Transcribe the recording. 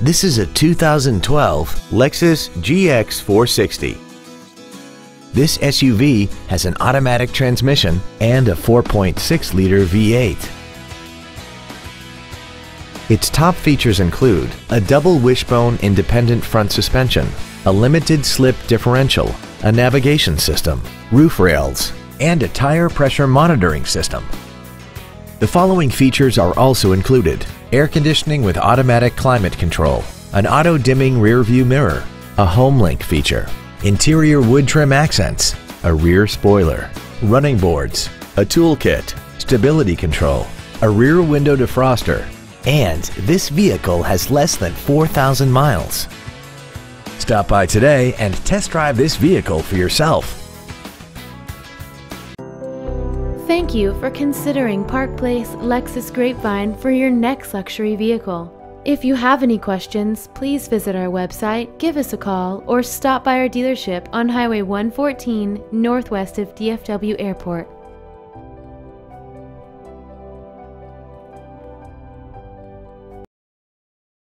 This is a 2012 Lexus GX 460. This SUV has an automatic transmission and a 4.6-liter V8. Its top features include a double wishbone independent front suspension, a limited slip differential, a navigation system, roof rails, and a tire pressure monitoring system. The following features are also included. Air conditioning with automatic climate control, an auto-dimming rear view mirror, a HomeLink feature, interior wood trim accents, a rear spoiler, running boards, a toolkit, stability control, a rear window defroster, and this vehicle has less than 4,000 miles. Stop by today and test drive this vehicle for yourself. Thank you for considering Park Place Lexus Grapevine for your next luxury vehicle. If you have any questions, please visit our website, give us a call, or stop by our dealership on Highway 114 northwest of DFW Airport.